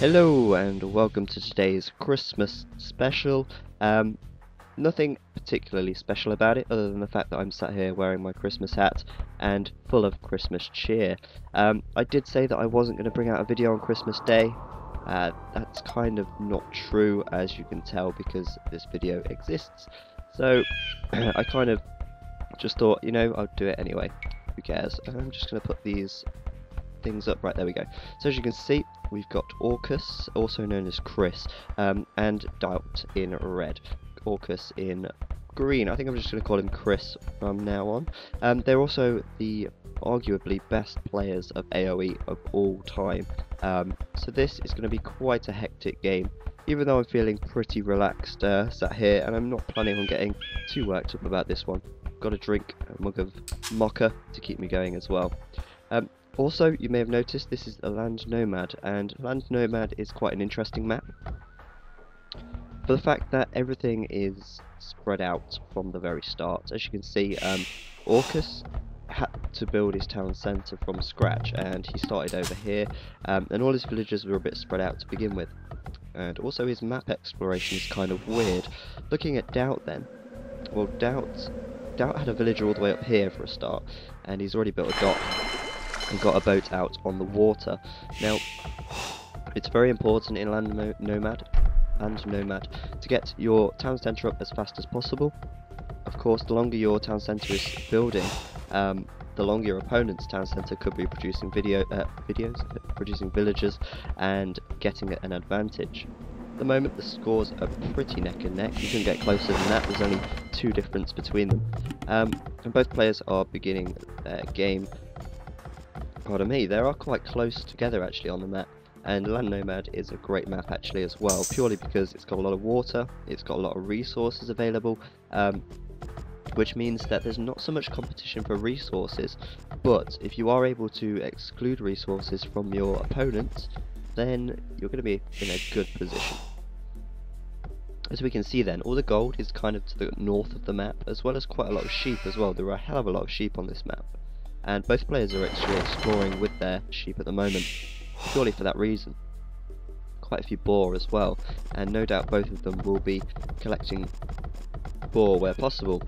Hello and welcome to today's Christmas special. Um, nothing particularly special about it other than the fact that I'm sat here wearing my Christmas hat and full of Christmas cheer. Um, I did say that I wasn't going to bring out a video on Christmas Day. Uh, that's kind of not true as you can tell because this video exists. So I kind of just thought, you know, I'll do it anyway. Who cares? I'm just going to put these things up. Right, there we go. So as you can see, we've got Orcus, also known as Chris, um, and DauT in red. Orcus in green. I think I'm just going to call him Chris from now on. Um, they're also the arguably best players of AoE of all time. Um, so this is going to be quite a hectic game. Even though I'm feeling pretty relaxed uh, sat here, and I'm not planning on getting too worked up about this one. Got a drink, a mug of mocha to keep me going as well. Um, also, you may have noticed this is a Land Nomad, and Land Nomad is quite an interesting map. For the fact that everything is spread out from the very start. As you can see, um, Orcus had to build his town centre from scratch, and he started over here, um, and all his villages were a bit spread out to begin with. And also his map exploration is kind of weird. Looking at DauT then, well DauT, DauT had a villager all the way up here for a start, and he's already built a dock and got a boat out on the water. Now, it's very important in Land Nomad, and Nomad, to get your town centre up as fast as possible. Of course, the longer your town centre is building, um, the longer your opponent's town centre could be producing video uh, videos, producing villagers, and getting an advantage. At the moment, the scores are pretty neck and neck. You can get closer than that. There's only two difference between them, um, and both players are beginning their game pardon me, they are quite close together actually on the map. And Land Nomad is a great map actually as well, purely because it's got a lot of water, it's got a lot of resources available, um, which means that there's not so much competition for resources, but if you are able to exclude resources from your opponents, then you're going to be in a good position. As we can see then, all the gold is kind of to the north of the map, as well as quite a lot of sheep as well. There are a hell of a lot of sheep on this map and both players are actually exploring with their sheep at the moment, purely for that reason. Quite a few boar as well, and no doubt both of them will be collecting boar where possible.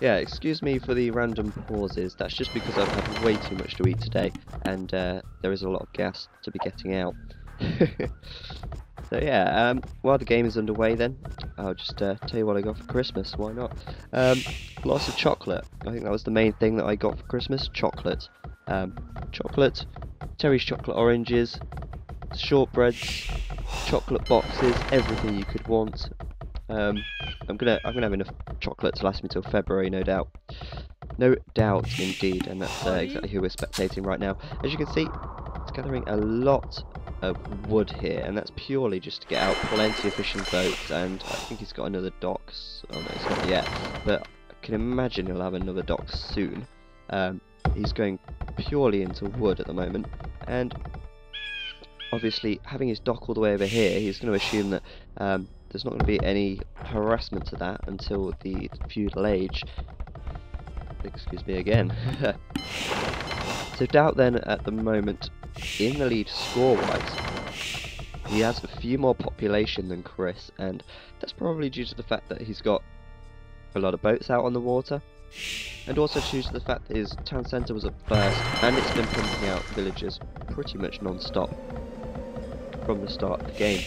Yeah, excuse me for the random pauses, that's just because I've had way too much to eat today, and uh, there is a lot of gas to be getting out. So yeah, um, while the game is underway then, I'll just uh, tell you what I got for Christmas, why not? Um, lots of chocolate, I think that was the main thing that I got for Christmas, chocolate. Um, chocolate, Terry's chocolate oranges, shortbreads, chocolate boxes, everything you could want. Um, I'm gonna I'm gonna have enough chocolate to last me till February, no doubt. No doubt, indeed, and that's uh, exactly who we're spectating right now. As you can see, it's gathering a lot of wood here, and that's purely just to get out plenty of fishing boats, and I think he's got another dock. Oh no, it's not yet, but I can imagine he'll have another dock soon. Um, he's going purely into wood at the moment, and obviously having his dock all the way over here, he's going to assume that um, there's not going to be any harassment to that until the feudal age. Excuse me again. so DauT then at the moment in the lead score-wise. He has a few more population than Chris, and that's probably due to the fact that he's got a lot of boats out on the water, and also due to the fact that his town centre was up first, and it's been pumping out villagers pretty much non-stop from the start of the game.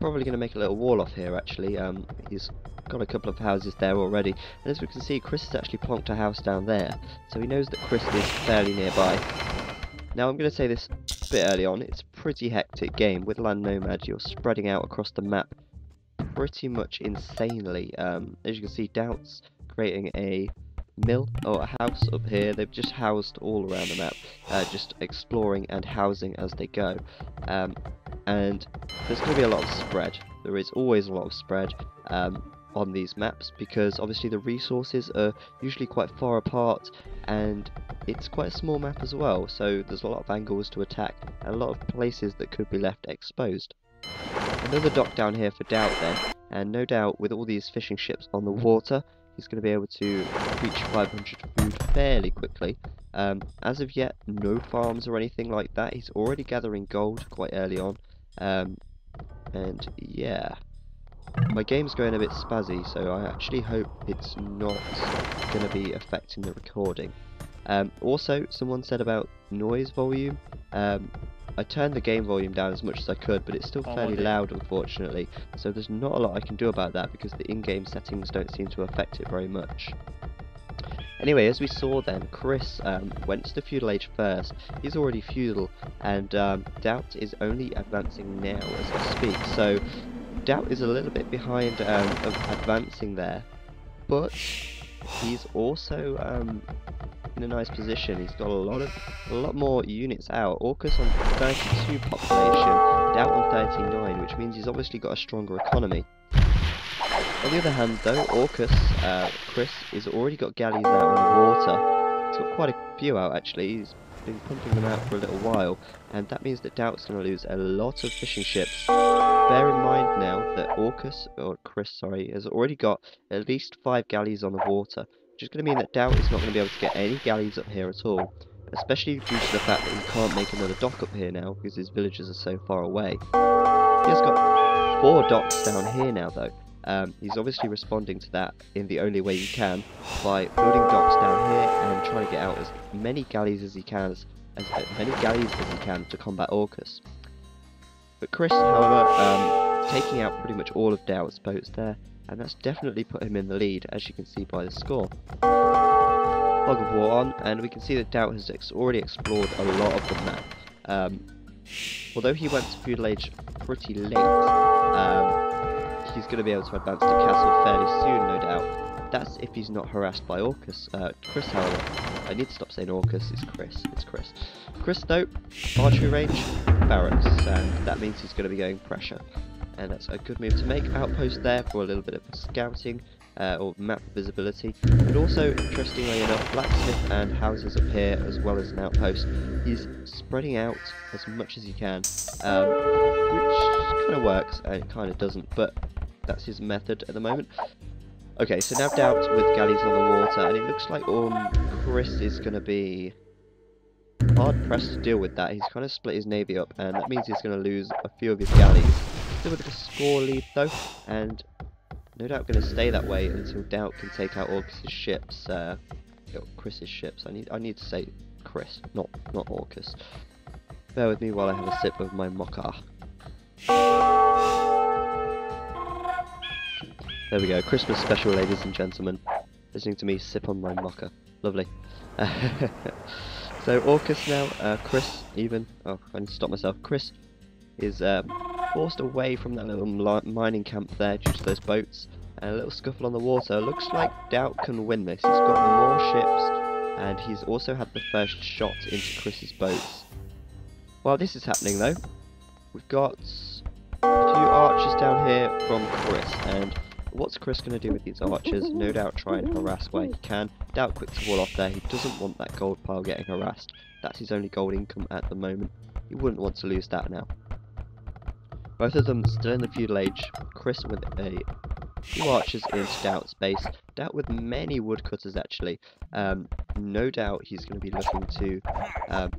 Probably going to make a little wall off here actually, um, he's got a couple of houses there already, and as we can see Chris has actually plonked a house down there, so he knows that Chris is fairly nearby, now I'm going to say this a bit early on, it's a pretty hectic game. With Land Nomad you're spreading out across the map pretty much insanely. Um, as you can see, DauT's creating a mill or a house up here. They've just housed all around the map, uh, just exploring and housing as they go. Um, and there's going to be a lot of spread. There is always a lot of spread. Um, on these maps because obviously the resources are usually quite far apart and it's quite a small map as well so there's a lot of angles to attack and a lot of places that could be left exposed. Another dock down here for DauT then and no doubt with all these fishing ships on the water he's going to be able to reach 500 food fairly quickly Um, as of yet, no farms or anything like that. He's already gathering gold quite early on. Um, and yeah, my game's going a bit spazzy, so I actually hope it's not going to be affecting the recording. Um, also, someone said about noise volume. Um, I turned the game volume down as much as I could, but it's still Oh, fairly loud, unfortunately. So there's not a lot I can do about that because the in-game settings don't seem to affect it very much. Anyway, as we saw then, Chris um, went to the feudal age first. He's already feudal, and um, DauT is only advancing now as I speak. So DauT is a little bit behind um, of advancing there, but he's also um, in a nice position. He's got a lot of a lot more units out. Orcus on 32 population, DauT on 39, which means he's obviously got a stronger economy. On the other hand, though, Orcus, uh, Chris, has already got galleys out on the water. He's got quite a few out actually. He's been pumping them out for a little while, and that means that DauT's going to lose a lot of fishing ships. Bear in mind now that Orcus, or Chris, sorry, has already got at least five galleys on the water, which is going to mean that DauT is not going to be able to get any galleys up here at all. Especially due to the fact that he can't make another dock up here now because his villages are so far away. He has got four docks down here now though. Um, he's obviously responding to that in the only way he can by building docks down here and trying to get out as many galleys as he can, as, as many galleys as he can to combat Orcus. But Chris, however, um, taking out pretty much all of DauT's boats there, and that's definitely put him in the lead, as you can see by the score. Fog of War on, and we can see that DauT has ex already explored a lot of the map. Um, although he went to Feudal Age pretty late, um, he's going to be able to advance to Castle fairly soon, no doubt. That's if he's not harassed by Orcus. Uh, Chris, however, I need to stop saying Orcus, it's Chris, it's Chris. Chris, though, archery range, barracks, and that means he's going to be going pressure. And that's a good move to make. Outpost there for a little bit of scouting, uh, or map visibility. And also, interestingly enough, blacksmith and houses up here, as well as an outpost. He's spreading out as much as he can, um, which kind of works, and it kind of doesn't, but that's his method at the moment. Okay, so now DauT with galleys on the water, and it looks like um, Chris is going to be hard pressed to deal with that. He's kind of split his navy up, and that means he's going to lose a few of his galleys. Still with a score lead though, and no doubt going to stay that way until DauT can take out Orcus's ships. Uh, Chris's ships. I need I need to say Chris, not not Orcus. Bear with me while I have a sip of my mocha. There we go, Christmas special, ladies and gentlemen. Listening to me sip on my mocha. Lovely. so Orcus now, uh, Chris even, oh I need to stop myself, Chris is um, forced away from that little mining camp there due to those boats. And a little scuffle on the water. Looks like DauT can win this. He's got more ships, and he's also had the first shot into Chris's boats. While this is happening though, we've got a few archers down here from Chris, and what's Chris going to do with these archers? No doubt try and harass where he can. DauT quick to wall off there, he doesn't want that gold pile getting harassed. That's his only gold income at the moment. He wouldn't want to lose that now. Both of them still in the feudal age. Chris with a few archers into DauT's base. DauT with many woodcutters actually. Um, no doubt he's going to be looking to um,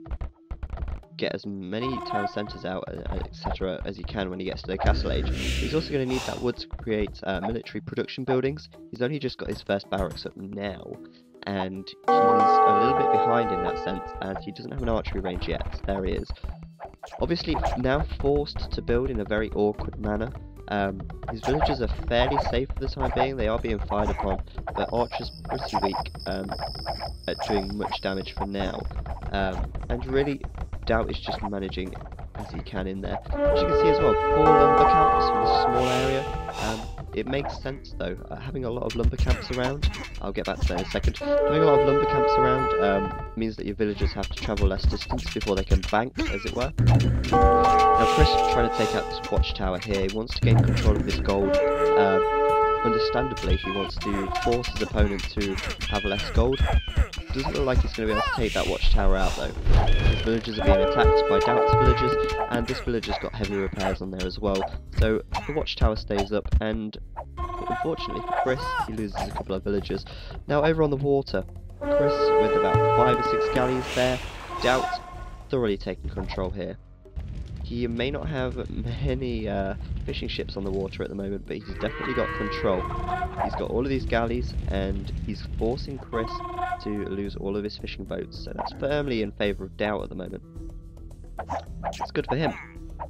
get as many town centres out, uh, etc. as he can when he gets to the castle age. He's also going to need that wood to create uh, military production buildings. He's only just got his first barracks up now, and he's a little bit behind in that sense, and he doesn't have an archery range yet. There he is. Obviously, now forced to build in a very awkward manner. Um, his villagers are fairly safe for the time being. They are being fired upon, but Archer's pretty weak um, at doing much damage for now. Um, and really, DauT is just managing as he can in there. As you can see as well, four lumber camps in this small area. Um, it makes sense though, uh, having a lot of lumber camps around, I'll get back to that in a second, having a lot of lumber camps around um, means that your villagers have to travel less distance before they can bank, as it were. Now Chris is trying to take out this watchtower here, he wants to gain control of this gold. Um, understandably, he wants to force his opponent to have less gold. Doesn't look like he's going to be able to take that watchtower out though. His villagers are being attacked by DauT's villagers, and this villager's got heavy repairs on there as well. So the watchtower stays up, and unfortunately for Chris, he loses a couple of villagers. Now over on the water, Chris with about five or six galleys there. DauT thoroughly taking control here. He may not have many uh, fishing ships on the water at the moment, but he's definitely got control. He's got all of these galleys, and he's forcing Chris to lose all of his fishing boats, so that's firmly in favour of DauT at the moment. It's good for him.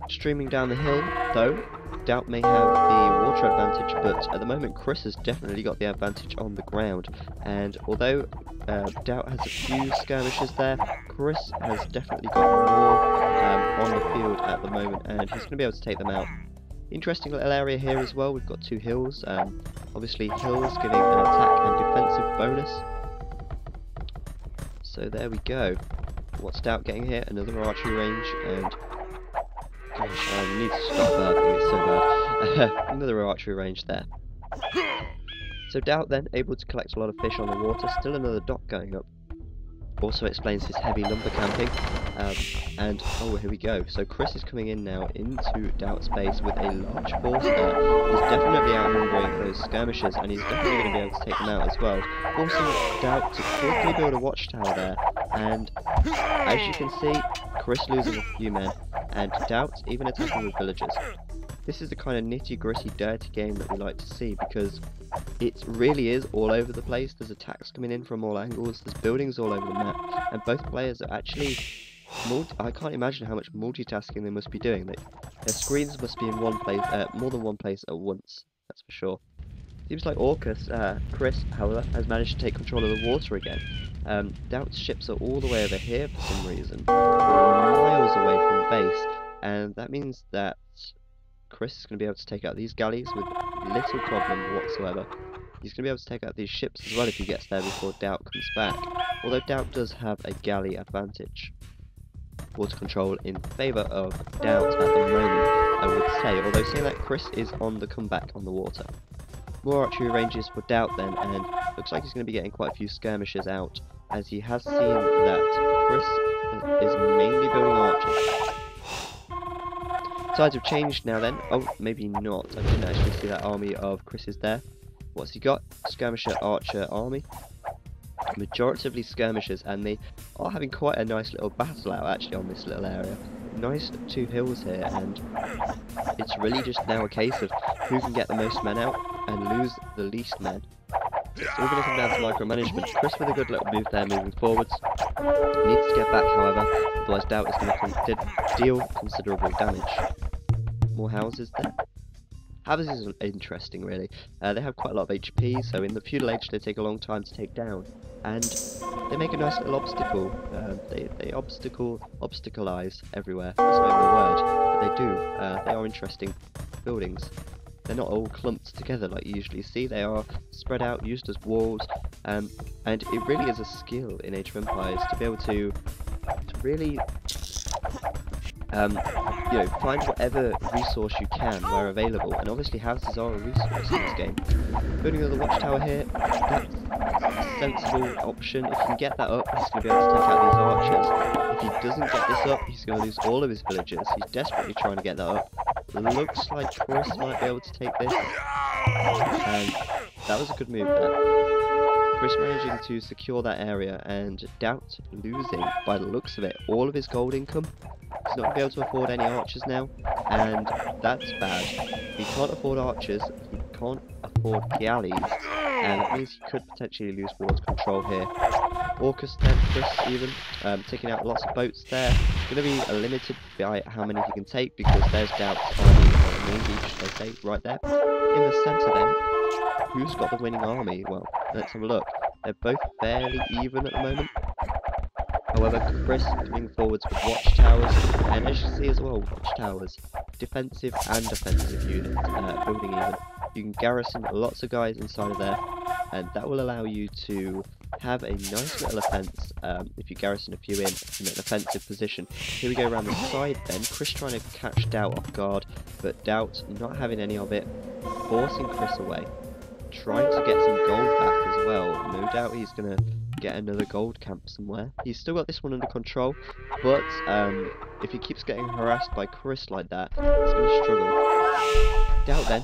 Streaming down the hill, though, DauT may have the water advantage, but at the moment Chris has definitely got the advantage on the ground. And although uh, DauT has a few skirmishes there, Chris has definitely got more um, on the field at the moment, and he's going to be able to take them out. Interesting little area here as well, we've got two hills. Um, obviously hills giving an attack and defensive bonus. So there we go. What's DauT getting here? Another archery range, and Gosh, I need to stop burping, it's so bad. Another archery range there. So DauT then, able to collect a lot of fish on the water, still another dock going up. Also explains his heavy lumber camping. Um, and, oh, here we go. So Chris is coming in now into DauT's base with a large force there. He's definitely outnumbering those skirmishers, and he's definitely going to be able to take them out as well. Forcing DauT to quickly build a watchtower there, and as you can see, Chris losing a few men, and DauT even attacking with villagers. This is the kind of nitty gritty dirty game that we like to see because it really is all over the place. There's attacks coming in from all angles, there's buildings all over the map, and both players are actually I can't imagine how much multitasking they must be doing. Their screens must be in one place, uh, more than one place at once. That's for sure. Seems like Orcus, uh, Chris, however, has managed to take control of the water again. Um, DauT's ships are all the way over here for some reason, miles away from base, and that means that Chris is going to be able to take out these galleys with little problem whatsoever. He's going to be able to take out these ships as well if he gets there before DauT comes back, although DauT does have a galley advantage. Water control in favour of DauT at the moment, I would say, although saying that Chris is on the comeback on the water. More archery ranges for DauT then, and looks like he's going to be getting quite a few skirmishes out, as he has seen that Chris is mainly building archers. Sides have changed now then. Oh, maybe not. I didn't actually see that army of Chris's there. What's he got? Skirmisher Archer army. Majoritively skirmishers, and they are having quite a nice little battle out actually on this little area. Nice two hills here, and it's really just now a case of who can get the most men out and lose the least men. It's all going to come down to micromanagement. Chris with a good little move there moving forwards. Needs to get back, however, otherwise DauT is going to deal considerable damage more houses there. Houses are interesting, really. Uh, they have quite a lot of HP, so in the feudal age they take a long time to take down. And they make a nice little obstacle. Uh, they, they obstacle, obstacleize everywhere. That's not even a word, but they do. Uh, they are interesting buildings. They're not all clumped together like you usually see. They are spread out, used as walls, um, and it really is a skill in Age of Empires to be able to, to really um, you know, find whatever resource you can where available, and obviously houses are a resource in this game. Building another watchtower here, that's a sensible option. If you can get that up, he's going to be able to take out these archers. If he doesn't get this up, he's going to lose all of his villagers. He's desperately trying to get that up. Looks like Chris might be able to take this. And that was a good move there. Chris managing to secure that area and DauT losing, by the looks of it, all of his gold income He's not going to be able to afford any archers now, and that's bad. He can't afford archers, he can't afford galleys, and that means he could potentially lose water control here. Orcus Chris even, um, taking out lots of boats there. Going to be limited by how many he can take because there's DauT's army, main beach, they say, right there. In the centre then, who's got the winning army? Well, let's have a look. They're both fairly even at the moment. However, Chris coming forwards with watchtowers, and as you see as well, watchtowers, defensive and offensive units, uh, building even. You can garrison lots of guys inside of there, and that will allow you to have a nice little offence um, if you garrison a few in, in an offensive position. Here we go around the side then, Chris trying to catch DauT off guard, but DauT not having any of it, forcing Chris away, trying to get some gold back as well. No doubt he's going to get another gold camp somewhere. He's still got this one under control, but um, if he keeps getting harassed by Chris like that, he's going to struggle. DauT then,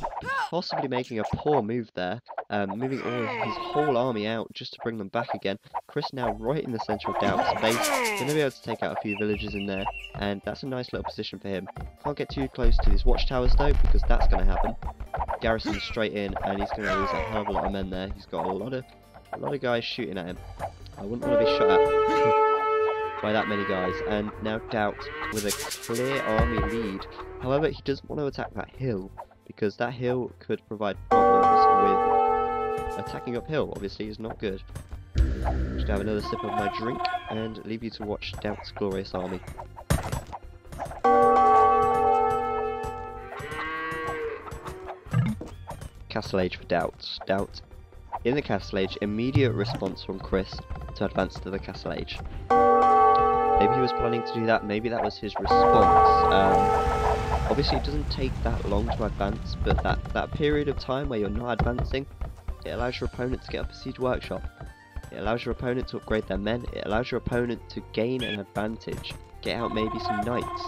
possibly making a poor move there, um, moving all his whole army out just to bring them back again. Chris now right in the centre of DauT's base, going to be able to take out a few villages in there, and that's a nice little position for him. Can't get too close to these watchtowers though, because that's going to happen. Garrison straight in, and he's going to lose a hell of a lot of men there. He's got a lot of, a lot of guys shooting at him. I wouldn't want to be shot at by that many guys, and now DauT with a clear army lead. However, he doesn't want to attack that hill, because that hill could provide problems with attacking uphill, obviously, is not good. Just have another sip of my drink, and leave you to watch DauT's glorious army. Castle Age for DauT. DauT in the Castle Age, immediate response from Chris to advance to the Castle Age. Maybe he was planning to do that, maybe that was his response. Um, obviously it doesn't take that long to advance, but that, that period of time where you're not advancing, it allows your opponent to get up a siege workshop. It allows your opponent to upgrade their men, it allows your opponent to gain an advantage, get out maybe some knights,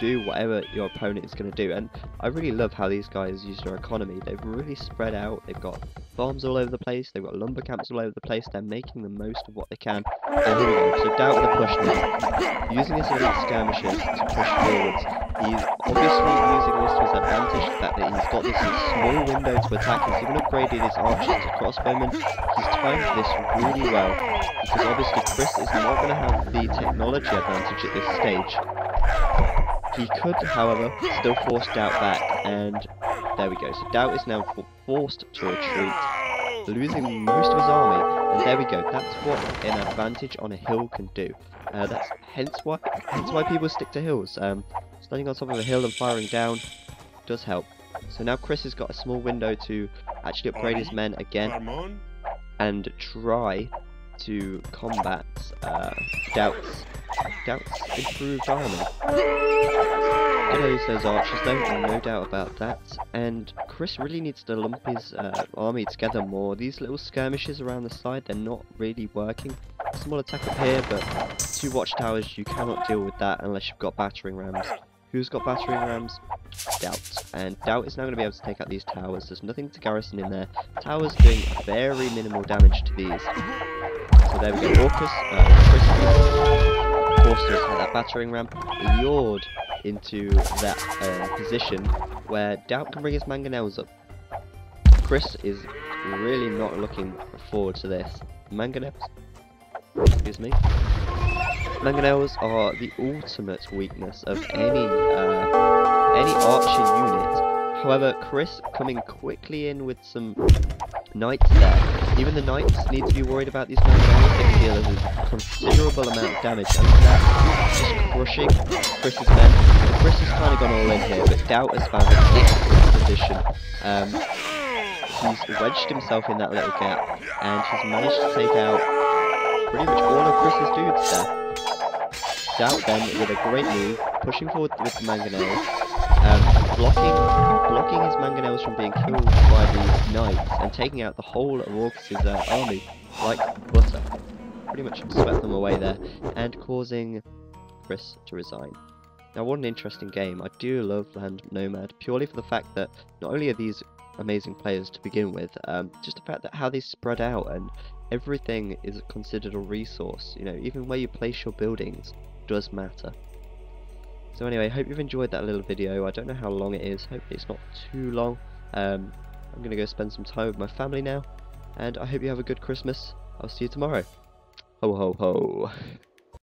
do whatever your opponent is going to do. And I really love how these guys use their economy. They've really spread out. They've got farms all over the place. They've got lumber camps all over the place. They're making the most of what they can. Go. So DauT with a push now. Using his elite skirmishers to push forwards. He's obviously using this to his advantage. The fact that he's got this small window to attack. He's even upgraded his archers to crossbowmen. He's timed this really well. Because obviously Chris is not going to have the technology advantage at this stage. He could, however, still force DauT back, and there we go. So DauT is now forced to retreat, losing most of his army, and there we go. That's what an advantage on a hill can do. Uh, that's hence why hence why people stick to hills. Um, standing on top of a hill and firing down does help. So now Chris has got a small window to actually upgrade his men again and try to combat uh, DauT's, DauT's improved. I know those archers though, no doubt about that, and Chris really needs to lump his uh, army together more. These little skirmishes around the side, they're not really working. Small attack up here, but two watchtowers, you cannot deal with that unless you've got battering rams. Who's got battering rams? DauT. And DauT is now going to be able to take out these towers. There's nothing to garrison in there. Towers doing very minimal damage to these. So there we go. Orcus, uh, us at that battering ram, lured into that uh, position where DauT can bring his mangonels up. Chris is really not looking forward to this. Mangonels, excuse me, Mangonels are the ultimate weakness of any uh, any archer unit. However, Chris coming quickly in with some knights there. Even the knights need to be worried about these Mangonels. They can deal a considerable amount of damage, and that just crushing Chris's men. Chris has kind of gone all in here, but DauT has found an excellent position. Um, he's wedged himself in that little gap, and he's managed to take out pretty much all of Chris's dudes there. DauT then with a great move, pushing forward with the mangonels, um, blocking blocking his mangonels from being killed by the knights, and taking out the whole of Orcus's uh, army like butter. Pretty much swept them away there, and causing Chris to resign. Now what an interesting game. I do love Land Nomad, purely for the fact that not only are these amazing players to begin with, um, just the fact that how they spread out and everything is considered a resource, you know, even where you place your buildings does matter. So anyway, hope you've enjoyed that little video. I don't know how long it is. Hopefully it's not too long. Um, I'm going to go spend some time with my family now. And I hope you have a good Christmas. I'll see you tomorrow. Ho ho ho.